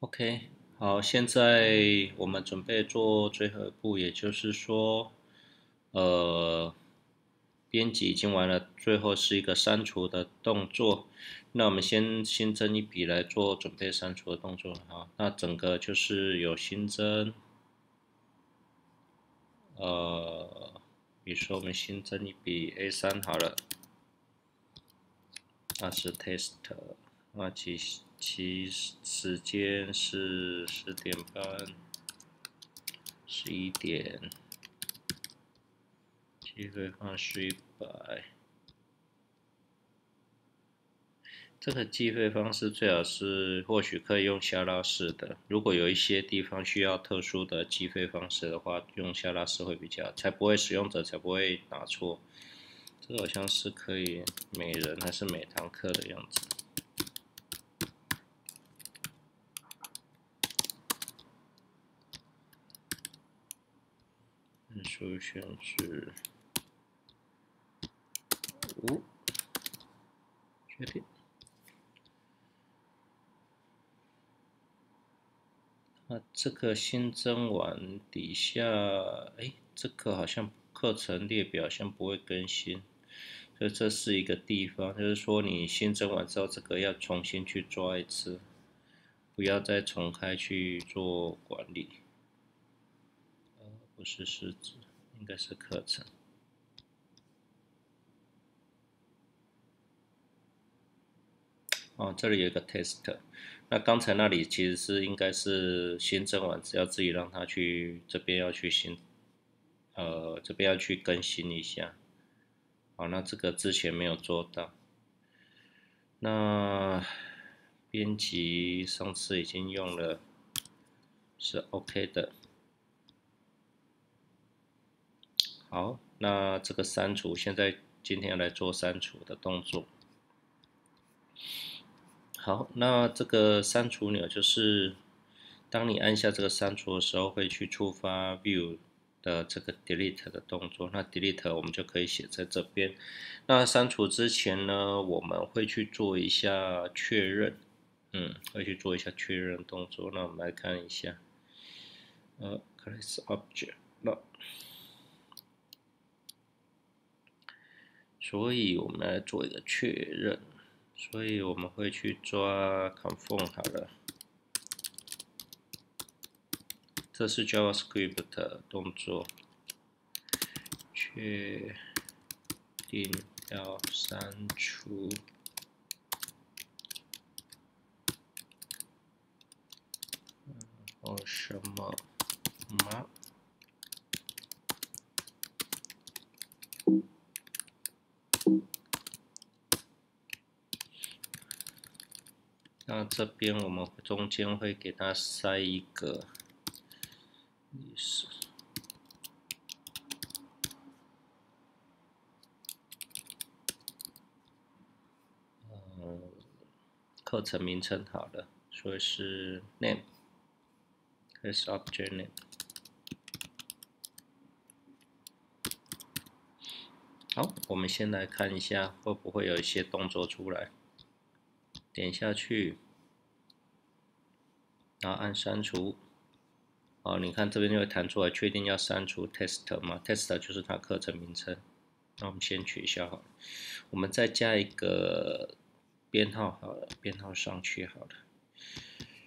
OK，好，现在我们准备做最后一步，也就是说，呃，编辑已经完了，最后是一个删除的动作。那我们先新增一笔来做准备删除的动作。好，那整个就是有新增，呃，比如说我们新增一笔 A 三好了，那是 test，那其实。其时间是十点半，十一点，计费方是一百。这个计费方式最好是或许可以用下拉式的。如果有一些地方需要特殊的计费方式的话，用下拉式会比较，才不会使用者才不会打错。这个好像是可以每人还是每堂课的样子。首选是五，确定。那，这个新增完底下，哎，这个好像课程列表好像不会更新，所以这是一个地方，就是说你新增完之后，这个要重新去抓一次，不要再重开去做管理。呃，不是狮子。应该是课程。哦，这里有一个 test，那刚才那里其实是应该是新增完，只要自己让他去这边要去新，呃，这边要去更新一下。好，那这个之前没有做到。那编辑上次已经用了，是 OK 的。好，那这个删除，现在今天要来做删除的动作。好，那这个删除钮就是，当你按下这个删除的时候，会去触发 View 的这个 Delete 的动作。那 Delete 我们就可以写在这边。那删除之前呢，我们会去做一下确认，嗯，会去做一下确认动作。那我们来看一下，呃，Class Object，那。所以我们来做一个确认，所以我们会去抓 confirm 好了，这是 JavaScript 的动作，确定要删除，哦什么吗？那这边我们中间会给它塞一个意思，嗯，课程名称好了，所以是 name，开始 object name。好，我们先来看一下会不会有一些动作出来。点下去，然后按删除。哦，你看这边就会弹出来，确定要删除 test 吗？test 就是它课程名称。那我们先取消好了，我们再加一个编号好了，编号上去好了。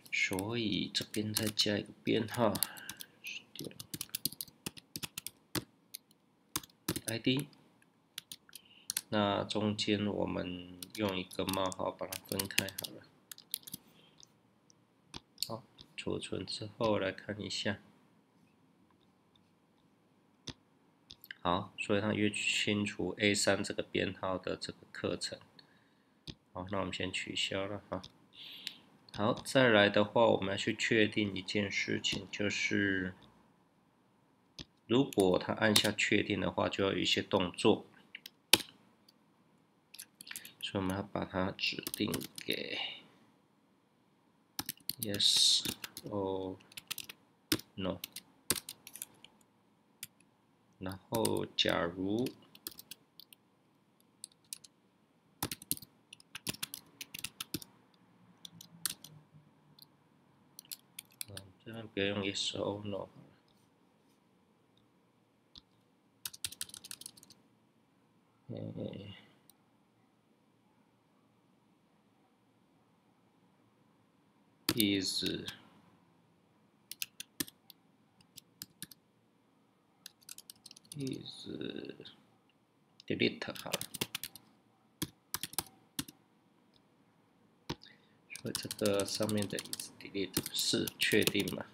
所以这边再加一个编号，id。那中间我们用一个冒号把它分开好了。好，储存之后来看一下。好，所以它越清除 A 三这个编号的这个课程。好，那我们先取消了哈。好，再来的话，我们要去确定一件事情，就是如果他按下确定的话，就要有一些动作。所以我们要把它指定给 yes or no，然后假如嗯这边不要用 yes or no。哎。Is is delete 好了，所以这个上面的 is delete 是确定吗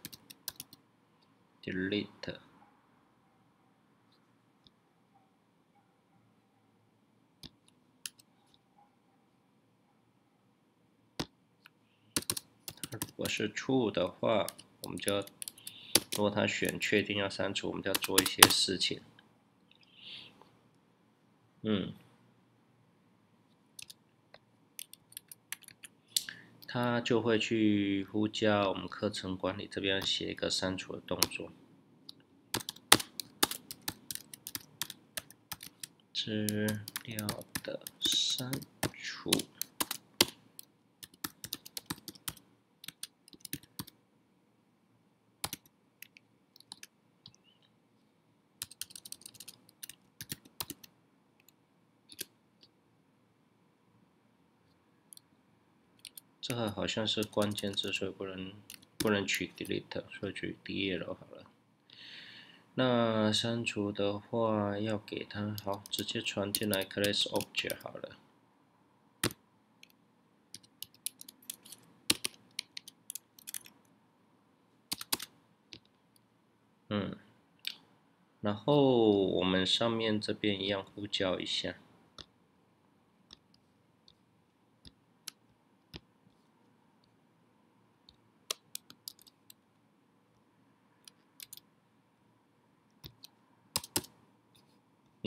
？delete。如果是 true 的话，我们就要，如果他选确定要删除，我们就要做一些事情。嗯，他就会去呼叫我们课程管理这边写一个删除的动作，资料的删除。这个好像是关键字，所以不能不能取 delete，所以取 delete 好了。那删除的话要给它好，直接传进来 class object 好了。嗯，然后我们上面这边一样呼叫一下。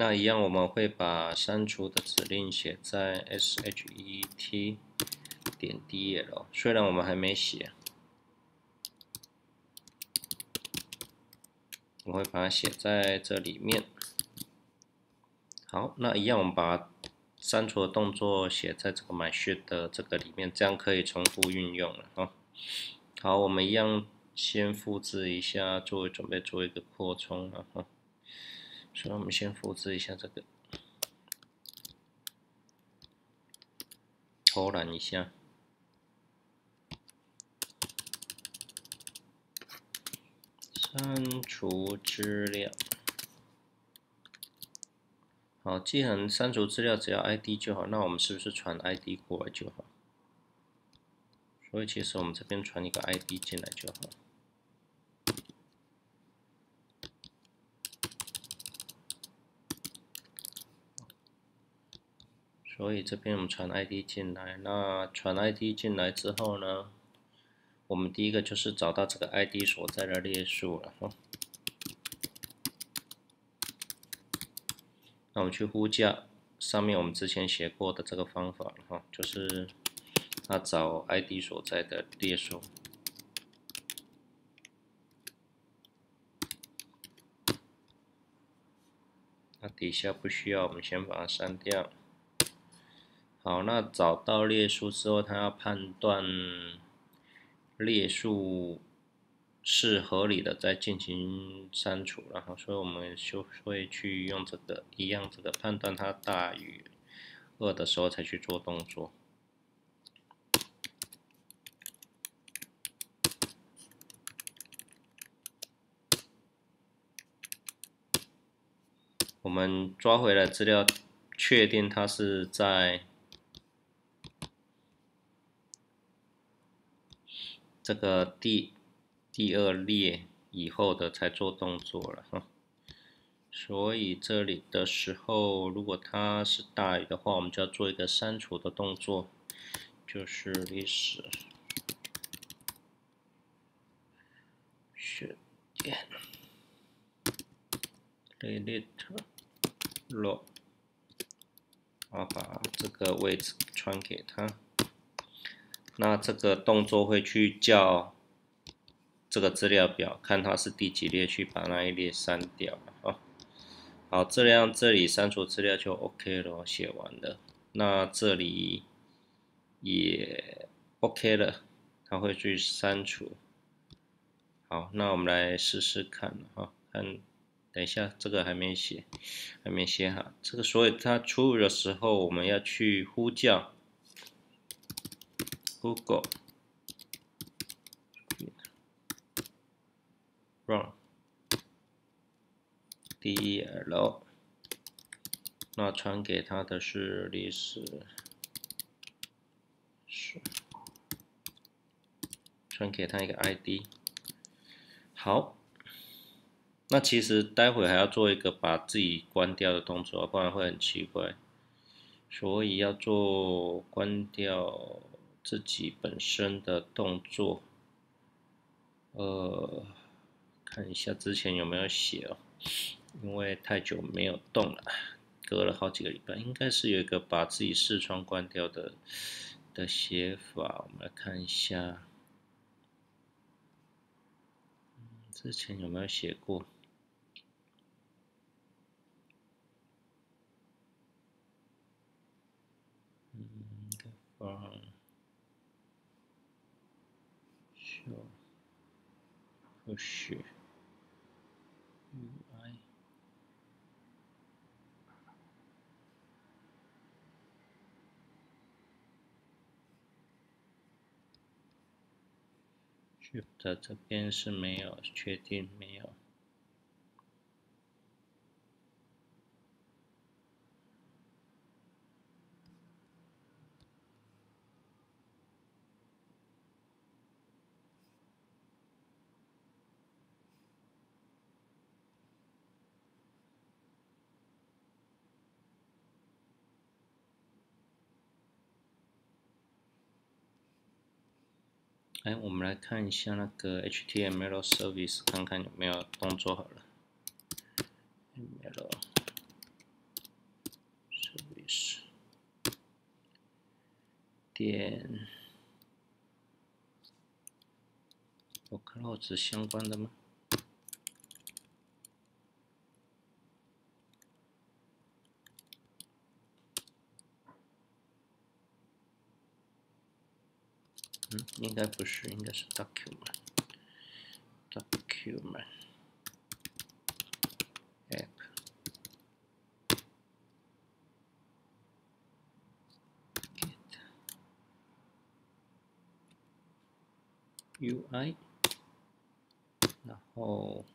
那一样，我们会把删除的指令写在 shet 点 dl，虽然我们还没写，我会把它写在这里面。好，那一样，我们把删除的动作写在这个 mysh 的这个里面，这样可以重复运用了啊。好，我们一样先复制一下，作为准备做一个扩充了哈。所以我们先复制一下这个，偷懒一下，删除资料。好，既然删除资料只要 ID 就好，那我们是不是传 ID 过来就好？所以其实我们这边传一个 ID 进来就好。所以这边我们传 ID 进来，那传 ID 进来之后呢，我们第一个就是找到这个 ID 所在的列数了哈。那我们去呼叫上面我们之前写过的这个方法哈，就是它找 ID 所在的列数。那底下不需要，我们先把它删掉。好，那找到列数之后，它要判断列数是合理的，再进行删除，然后，所以我们就会去用这个一样，这个判断它大于二的时候才去做动作。我们抓回来资料，确定它是在。这个第第二列以后的才做动作了哈，所以这里的时候，如果它是大于的话，我们就要做一个删除的动作，就是历史选点 delete log，啊，把这个位置传给他。那这个动作会去叫这个资料表，看它是第几列，去把那一列删掉啊。好，这样这里删除资料就 OK 了，写完了。那这里也 OK 了，它会去删除。好，那我们来试试看哈，看，等一下这个还没写，还没写好，这个所以它出入的时候我们要去呼叫 Google run DL，那传给他的是历史。传给他一个 ID，好，那其实待会还要做一个把自己关掉的动作，不然会很奇怪，所以要做关掉自己本身的动作。呃，看一下之前有没有写哦，因为太久没有动了，隔了好几个礼拜，应该是有一个把自己视窗关掉的的写法，我们来看一下。之前有没有写过？嗯，放小不许。的这边是没有确定没有。哎，我们来看一下那个 HTML service，看看有没有动作好了。HTML service 点有 close 相关的吗？应该不是，应该是 document，document app UI，然后。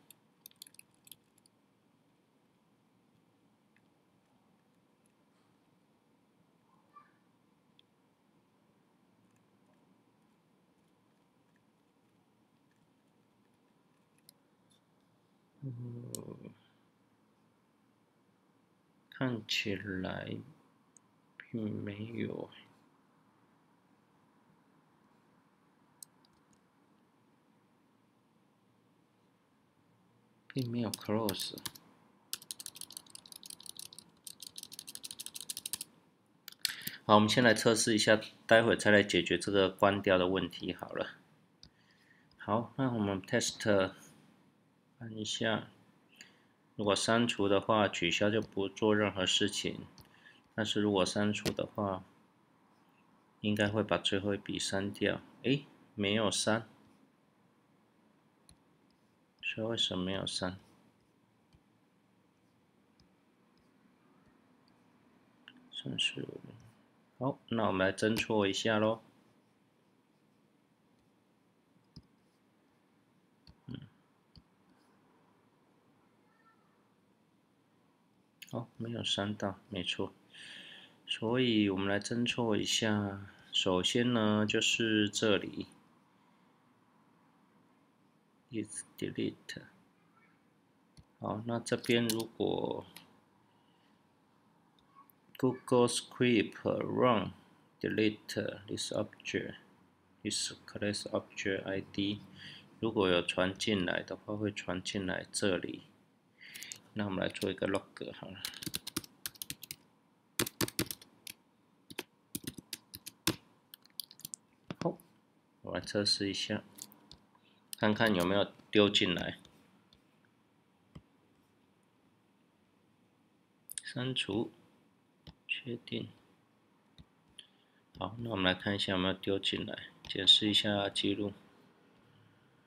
起来并没有，并没有 close。好，我们先来测试一下，待会再来解决这个关掉的问题。好了，好，那我们 test。按一下，如果删除的话，取消就不做任何事情。但是如果删除的话，应该会把最后一笔删掉。哎，没有删，所以为什么没有删？删除。好，那我们来侦错一下喽。哦，没有删到，没错。所以我们来侦错一下。首先呢，就是这里，is delete。好，那这边如果 Google Script run delete this object this class object ID，如果有传进来的话，会传进来这里。那我们来做一个 log 好了。好，我来测试一下，看看有没有丢进来。删除，确定。好，那我们来看一下有没有丢进来，解释一下记录。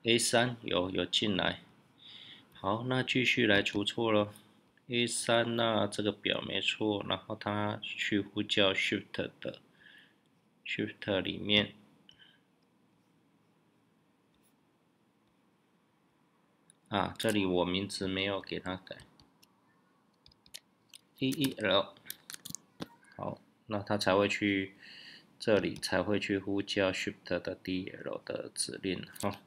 A 三有有进来，好，那继续来除错了。A 三那这个表没错，然后它去呼叫 Shift 的 Shift 里面。啊，这里我名字没有给他改，D E L，好，那他才会去这里才会去呼叫 Shift 的 D L 的指令，哈，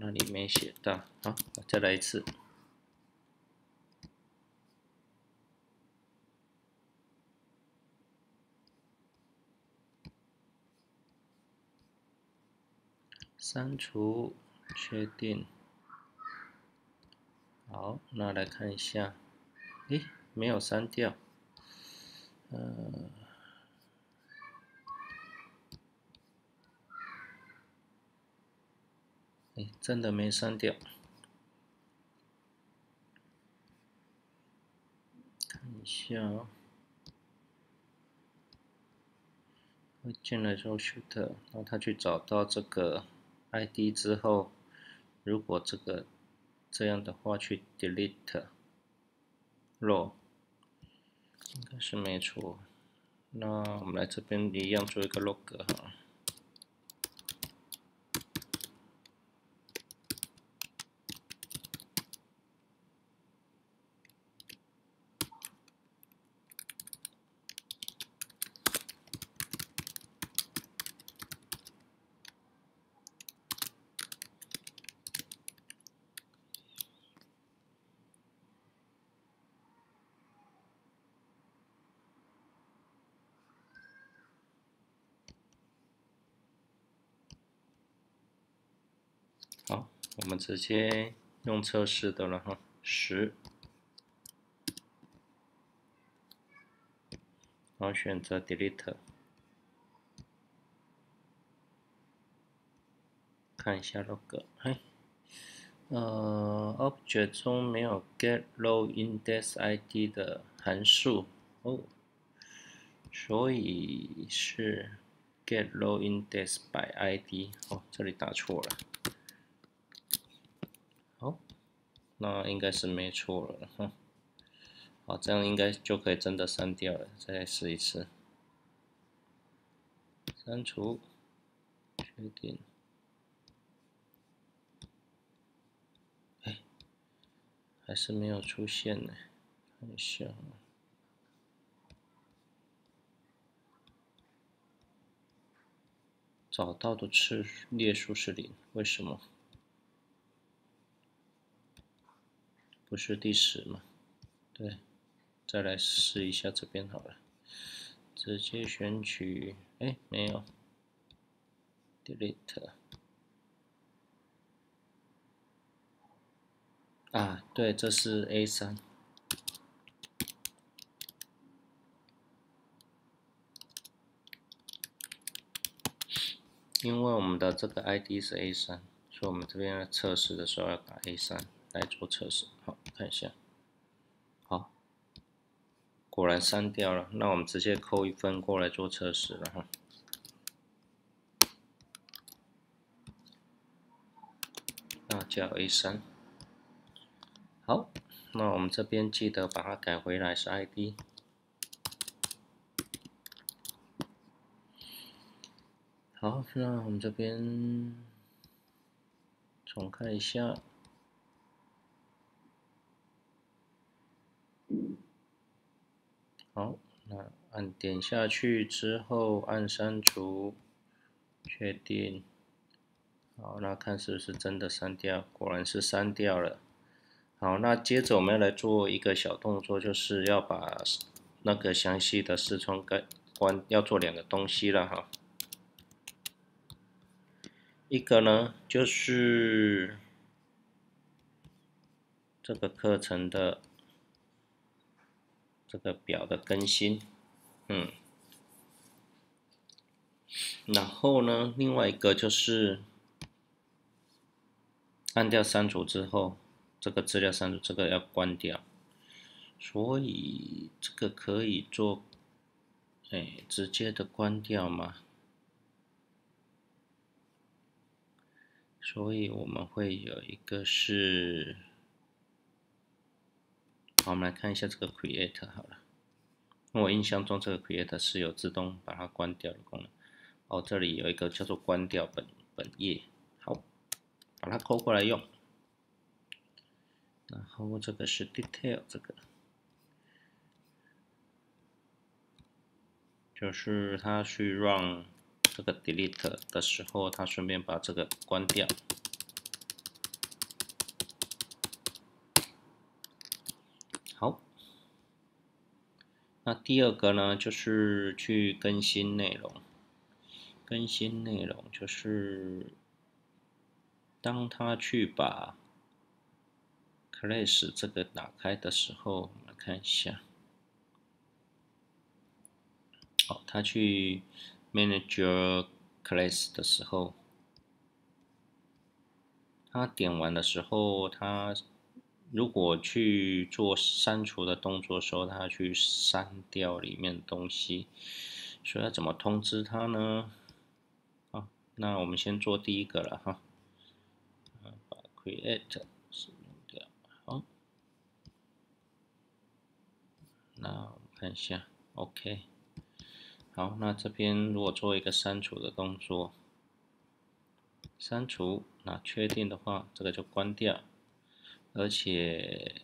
那里没写到，好，再来一次，删除，确定。好，那来看一下，诶，没有删掉，呃，诶，真的没删掉，看一下啊，进来之后 shoot，然后他去找到这个 ID 之后，如果这个。这样的话去 delete row 应该是没错。那我们来这边一样做一个 log 哈。好，我们直接用测试的了哈，十，然后选择 delete，看一下 log，嘿，呃，object 中没有 get row index id 的函数哦，所以是 get row index by id 哦，这里打错了。那应该是没错了，哼。好，这样应该就可以真的删掉了。再试一次，删除，确定。哎，还是没有出现呢，看一下。找到的次列数是零，为什么？不是第十吗？对，再来试一下这边好了，直接选取，哎，没有，delete，啊，对，这是 A 三，因为我们的这个 ID 是 A 三，所以我们这边测试的时候要打 A 三。来做测试，好看一下，好，果然删掉了，那我们直接扣一分过来做测试了哈。那叫 A 三，好，那我们这边记得把它改回来是 ID。好，那我们这边重看一下。好，那按点下去之后按删除，确定。好，那看是不是真的删掉？果然是删掉了。好，那接着我们要来做一个小动作，就是要把那个详细的视窗盖关，要做两个东西了哈。一个呢就是这个课程的。这个表的更新，嗯，然后呢，另外一个就是按掉删除之后，这个资料删除，这个要关掉，所以这个可以做，哎，直接的关掉吗？所以我们会有一个是，我们来看一下这个 create 好了。我印象中这个 create 是有自动把它关掉的功能。哦，这里有一个叫做关掉本本页，好，把它抠过来用。然后这个是 detail 这个，就是它去 run。这个 delete 的时候，它顺便把这个关掉。好，那第二个呢，就是去更新内容。更新内容就是当他去把 class 这个打开的时候，我们看一下。好，他去。Manager class 的时候，他点完的时候，他如果去做删除的动作时候，他去删掉里面的东西，所以要怎么通知他呢？好，那我们先做第一个了哈，把 create 使用掉，好，那我们看一下，OK。好，那这边如果做一个删除的动作，删除，那确定的话，这个就关掉，而且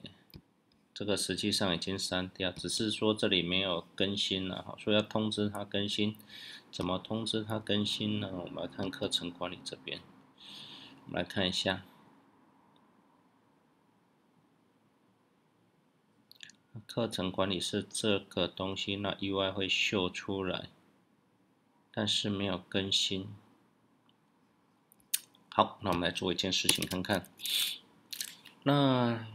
这个实际上已经删掉，只是说这里没有更新了哈，说要通知它更新，怎么通知它更新呢？我们来看课程管理这边，我们来看一下。课程管理是这个东西，那 UI 会秀出来，但是没有更新。好，那我们来做一件事情看看。那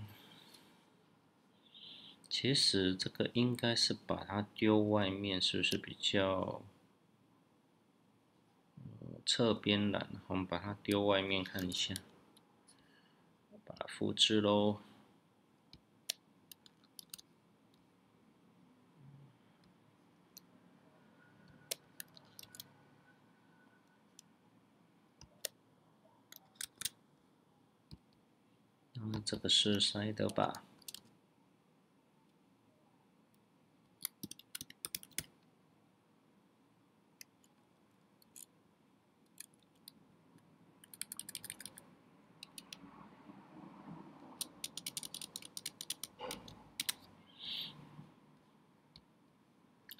其实这个应该是把它丢外面，是不是比较侧边栏？我们把它丢外面看一下，把它复制喽。这个是 sidebar。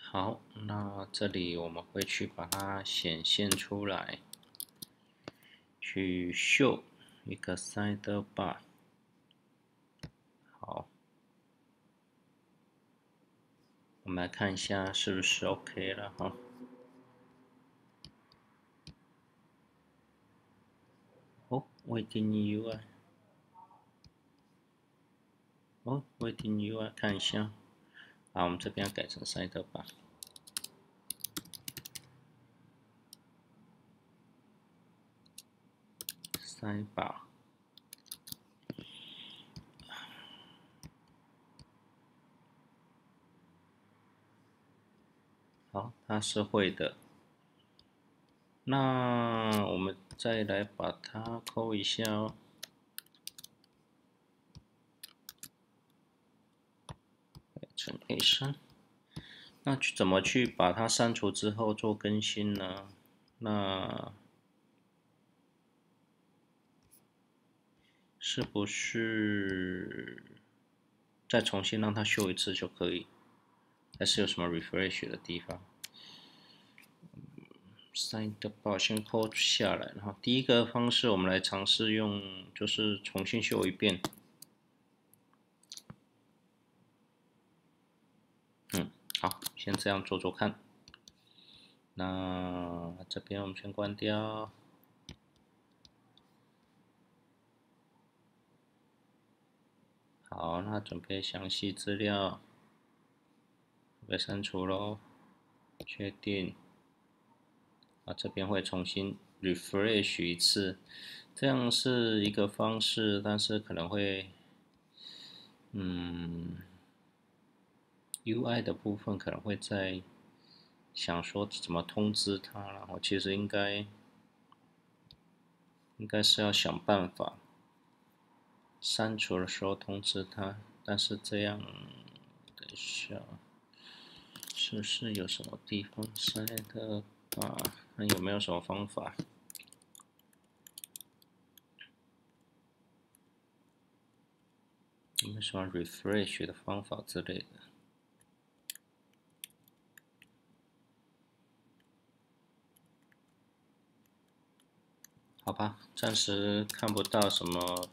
好，那这里我们会去把它显现出来，去 show 一个 sidebar。我们来看一下是不是 OK 了哈。哦，Waiting UI。哦，Waiting UI，看一下。啊，我们这边要改成 Side 吧。Side 吧。好，它是会的。那我们再来把它抠一下哦。改成 A 三。那去怎么去把它删除之后做更新呢？那是不是再重新让它修一次就可以？还是有什么 refresh 的地方？sidebar 先抠下来，然后第一个方式我们来尝试用，就是重新修一遍。嗯，好，先这样做做看。那这边我们先关掉。好，那准备详细资料。被删除喽，确定。啊，这边会重新 refresh 一次，这样是一个方式，但是可能会，嗯，UI 的部分可能会在想说怎么通知他然后其实应该应该是要想办法删除的时候通知他，但是这样，等一下，是不是有什么地方塞的啊？那有没有什么方法？有没有什么 refresh 的方法之类的？好吧，暂时看不到什么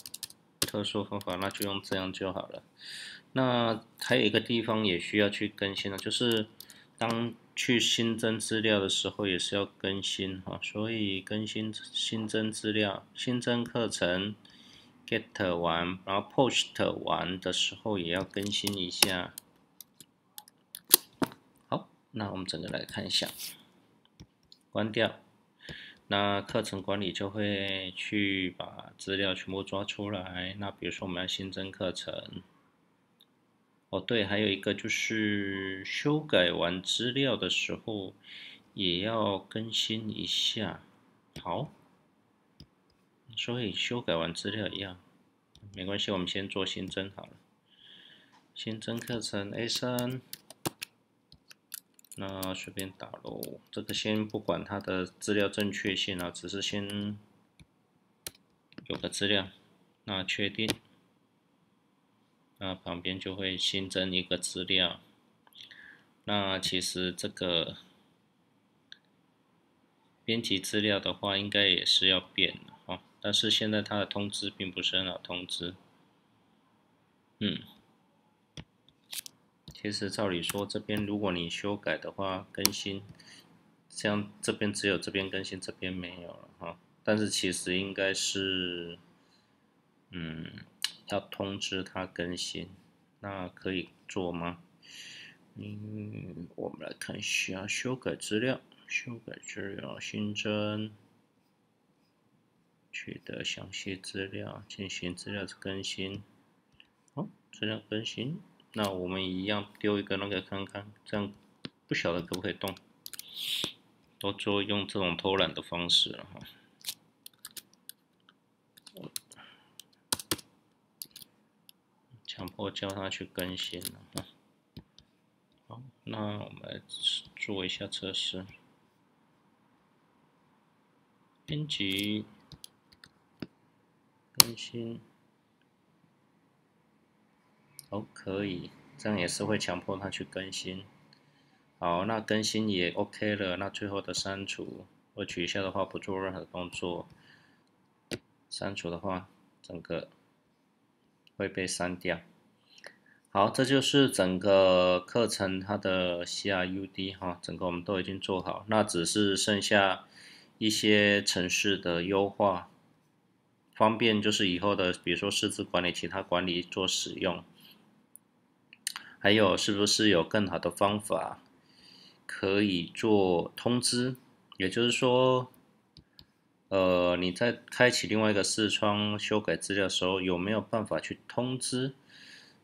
特殊方法，那就用这样就好了。那还有一个地方也需要去更新的，就是当去新增资料的时候，也是要更新哈。所以更新新增资料、新增课程 get 完，然后 post 完的时候也要更新一下。好，那我们整个来看一下，关掉。那课程管理就会去把资料全部抓出来。那比如说我们要新增课程，哦对，还有一个就是修改完资料的时候也要更新一下。好，所以修改完资料一样，没关系，我们先做新增好了。新增课程 A 三。那随便打喽，这个先不管它的资料正确性啊，只是先有个资料，那确定，那旁边就会新增一个资料。那其实这个编辑资料的话，应该也是要变的哈，但是现在它的通知并不是很好通知，嗯。其实照理说，这边如果你修改的话，更新，像这边只有这边更新，这边没有了哈。但是其实应该是，嗯，要通知他更新，那可以做吗？嗯，我们来看一下修改资料，修改资料新增，取得详细资料，进行资料的更新，好，资料更新。那我们一样丢一个那个看看，这样不晓得可不可以动，都做用这种偷懒的方式了哈。强迫叫他去更新了。好，那我们来做一下测试，编辑更新。哦，可以，这样也是会强迫他去更新。好，那更新也 OK 了，那最后的删除或取消的话，不做任何动作。删除的话，整个会被删掉。好，这就是整个课程它的 CRUD 哈，整个我们都已经做好，那只是剩下一些城市的优化，方便就是以后的，比如说师资管理、其他管理做使用。还有是不是有更好的方法可以做通知？也就是说，呃，你在开启另外一个视窗修改资料的时候，有没有办法去通知？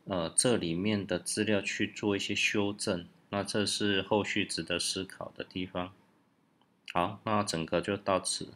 呃，这里面的资料去做一些修正？那这是后续值得思考的地方。好，那整个就到此。